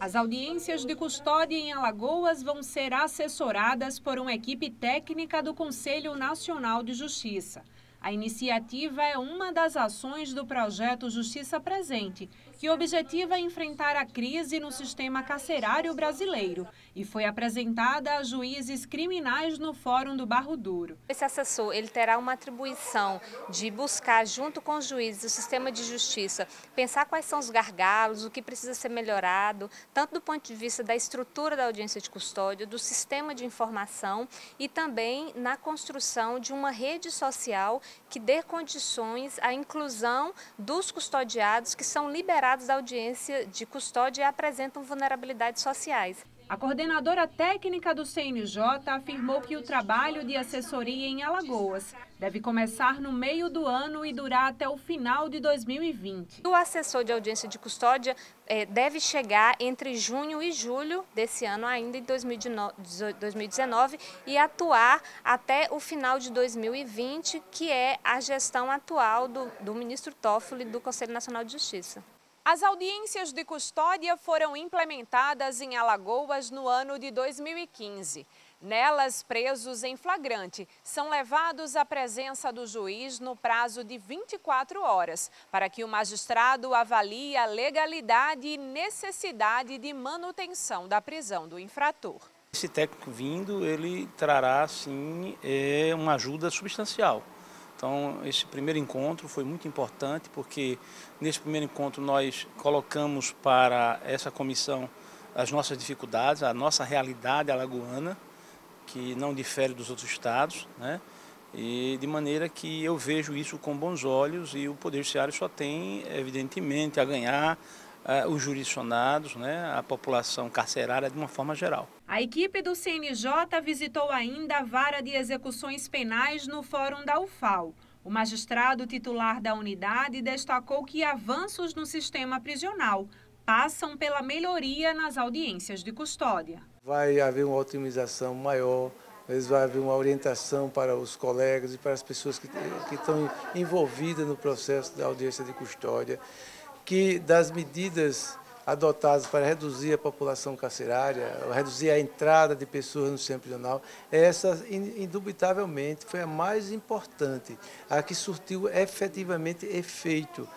As audiências de custódia em Alagoas vão ser assessoradas por uma equipe técnica do Conselho Nacional de Justiça. A iniciativa é uma das ações do projeto Justiça Presente, que objetiva enfrentar a crise no sistema carcerário brasileiro e foi apresentada a juízes criminais no Fórum do Barro Duro. Esse assessor ele terá uma atribuição de buscar, junto com os juízes do sistema de justiça, pensar quais são os gargalos, o que precisa ser melhorado, tanto do ponto de vista da estrutura da audiência de custódia, do sistema de informação e também na construção de uma rede social que dê condições à inclusão dos custodiados que são liberados da audiência de custódia e apresentam vulnerabilidades sociais. A coordenadora técnica do CNJ afirmou que o trabalho de assessoria em Alagoas deve começar no meio do ano e durar até o final de 2020. O assessor de audiência de custódia eh, deve chegar entre junho e julho desse ano, ainda em 2019, e atuar até o final de 2020, que é a gestão atual do, do ministro Toffoli do Conselho Nacional de Justiça. As audiências de custódia foram implementadas em Alagoas no ano de 2015. Nelas, presos em flagrante são levados à presença do juiz no prazo de 24 horas, para que o magistrado avalie a legalidade e necessidade de manutenção da prisão do infrator. Esse técnico vindo, ele trará, sim, é, uma ajuda substancial. Então, esse primeiro encontro foi muito importante, porque nesse primeiro encontro nós colocamos para essa comissão as nossas dificuldades, a nossa realidade alagoana, que não difere dos outros estados, né? E de maneira que eu vejo isso com bons olhos e o Poder Judiciário só tem, evidentemente, a ganhar os jurisdicionados, né, a população carcerária de uma forma geral. A equipe do CNJ visitou ainda a vara de execuções penais no Fórum da UFAL. O magistrado titular da unidade destacou que avanços no sistema prisional passam pela melhoria nas audiências de custódia. Vai haver uma otimização maior, vai haver uma orientação para os colegas e para as pessoas que, que estão envolvidas no processo da audiência de custódia que das medidas adotadas para reduzir a população carcerária, reduzir a entrada de pessoas no sistema prisional, essa, indubitavelmente, foi a mais importante, a que surtiu efetivamente efeito.